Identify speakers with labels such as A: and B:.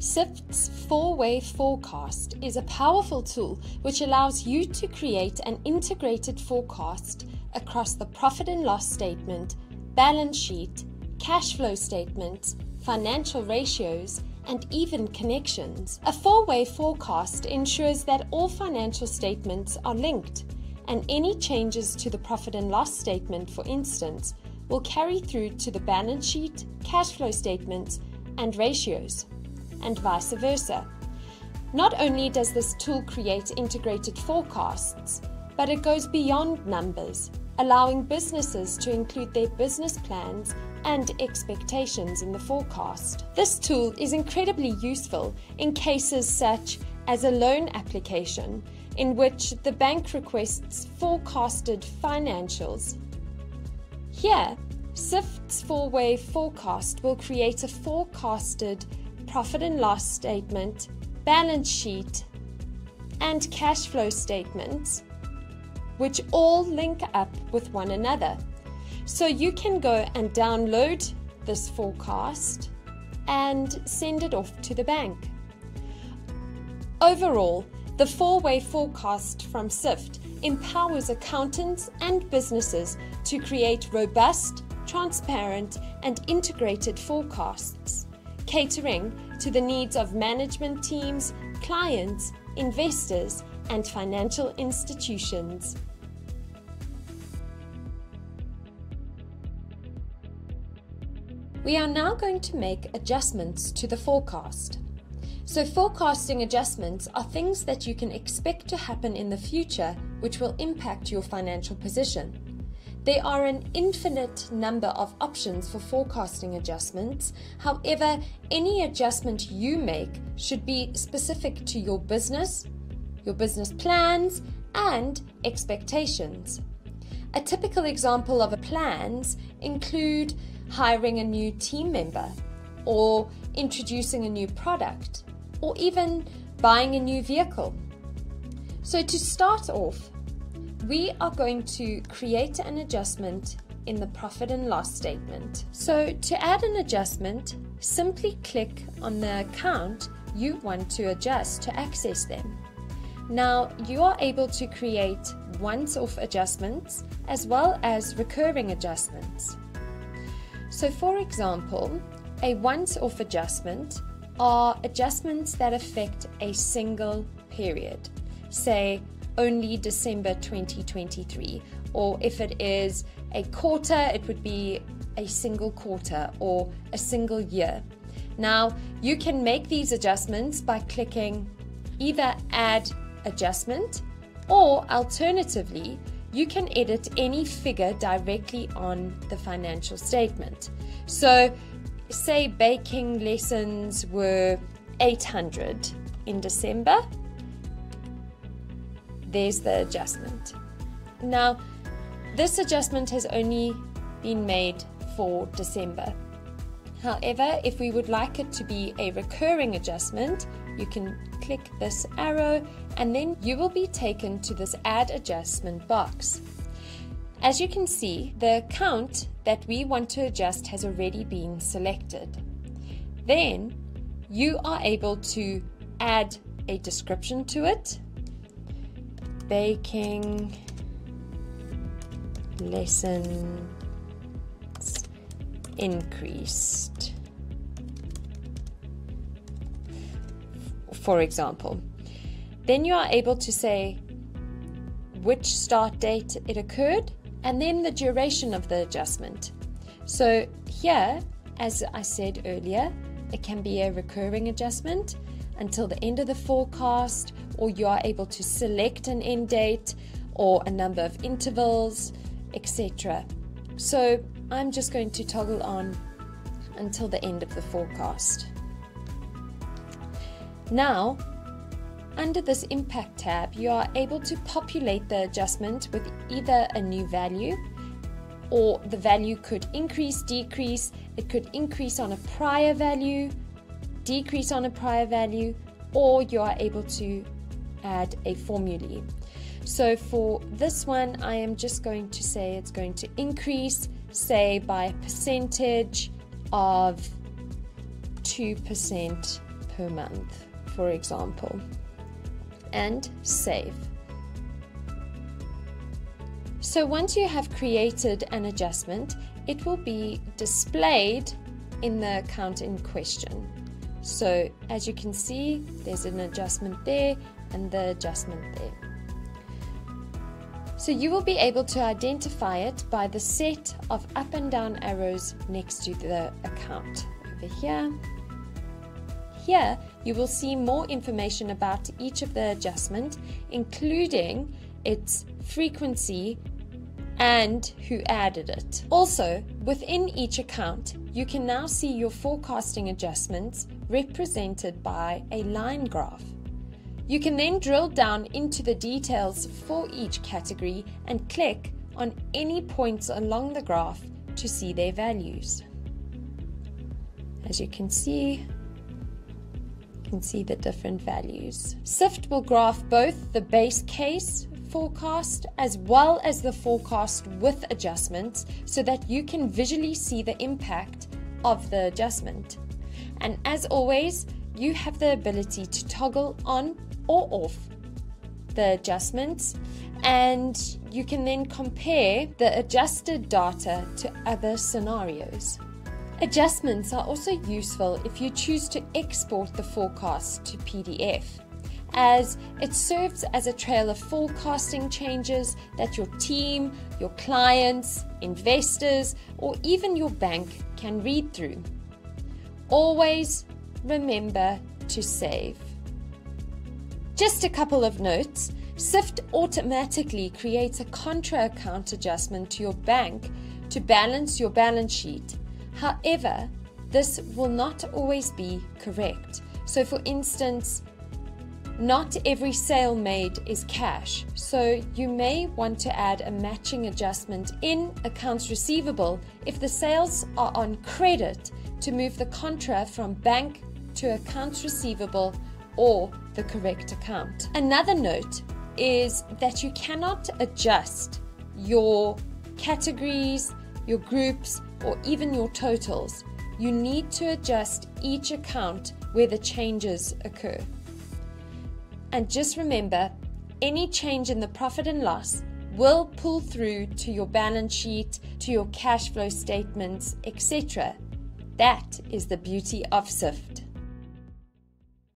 A: Syft's four way forecast is a powerful tool which allows you to create an integrated forecast across the profit and loss statement, balance sheet, cash flow statement, financial ratios, and even connections. A four way forecast ensures that all financial statements are linked, and any changes to the profit and loss statement, for instance, will carry through to the balance sheet, cash flow statements, and ratios, and vice versa. Not only does this tool create integrated forecasts, but it goes beyond numbers, allowing businesses to include their business plans and expectations in the forecast. This tool is incredibly useful in cases such as a loan application, in which the bank requests forecasted financials. Here, Syft's four way forecast will create a forecasted profit and loss statement, balance sheet, and cash flow statements, which all link up with one another. So you can go and download this forecast and send it off to the bank. Overall, the four way forecast from Syft empowers accountants and businesses to create robust, transparent, and integrated forecasts, catering to the needs of management teams, clients, investors, and financial institutions. We are now going to make adjustments to the forecast. So, forecasting adjustments are things that you can expect to happen in the future which will impact your financial position. There are an infinite number of options for forecasting adjustments. However, any adjustment you make should be specific to your business, your business plans, and expectations. A typical example of a plans include hiring a new team member, or introducing a new product, or even buying a new vehicle. So, to start off, we are going to create an adjustment in the profit and loss statement. So, to add an adjustment, simply click on the account you want to adjust to access them. Now, you are able to create once off adjustments as well as recurring adjustments. So, for example, a once off adjustment are adjustments that affect a single period, say only December 2023, or if it is a quarter, it would be a single quarter or a single year. Now, you can make these adjustments by clicking either Add Adjustment or alternatively, you can edit any figure directly on the financial statement. So, say baking lessons were 800 in December, there's the adjustment. Now, this adjustment has only been made for December. However, if we would like it to be a recurring adjustment, you can click this arrow and then you will be taken to this add adjustment box. As you can see, the account that we want to adjust has already been selected. Then you are able to add a description to it. Baking lessons increased. For example, then you are able to say which start date it occurred and then the duration of the adjustment. So, here, as I said earlier, it can be a recurring adjustment until the end of the forecast, or you are able to select an end date or a number of intervals, etc. So, I'm just going to toggle on until the end of the forecast. Now, under this Impact tab, you are able to populate the adjustment with either a new value or the value could increase, decrease, it could increase on a prior value, decrease on a prior value, or you are able to add a formulae. So for this one, I am just going to say it's going to increase, say, by a percentage of 2% per month, for example, and save. So once you have created an adjustment, it will be displayed in the account in question. So as you can see, there's an adjustment there and the adjustment there. So you will be able to identify it by the set of up and down arrows next to the account. Over here. Here you will see more information about each of the adjustment, including its frequency and who added it. Also, within each account, you can now see your forecasting adjustments represented by a line graph. You can then drill down into the details for each category and click on any points along the graph to see their values. As you can see, you can see the different values. Syft will graph both the base case forecast as well as the forecast with adjustments so that you can visually see the impact of the adjustment. And as always, you have the ability to toggle on or off the adjustments and you can then compare the adjusted data to other scenarios. Adjustments are also useful if you choose to export the forecast to PDF, as it serves as a trail of forecasting changes that your team, your clients, investors, or even your bank can read through. Always remember to save. Just a couple of notes. Syft automatically creates a contra account adjustment to your bank to balance your balance sheet. However, this will not always be correct. So, for instance, not every sale made is cash, so you may want to add a matching adjustment in accounts receivable if the sales are on credit to move the contra from bank to accounts receivable or the correct account. Another note is that you cannot adjust your categories, your groups, or even your totals. You need to adjust each account where the changes occur. And just remember any change in the profit and loss will pull through to your balance sheet, to your cash flow statements, etc. That is the beauty of Syft.